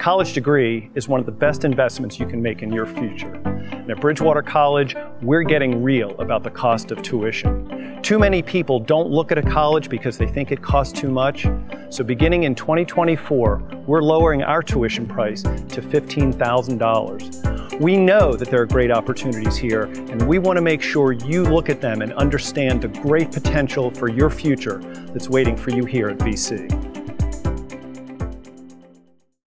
college degree is one of the best investments you can make in your future. And at Bridgewater College, we're getting real about the cost of tuition. Too many people don't look at a college because they think it costs too much. So beginning in 2024, we're lowering our tuition price to $15,000. We know that there are great opportunities here, and we want to make sure you look at them and understand the great potential for your future that's waiting for you here at BC.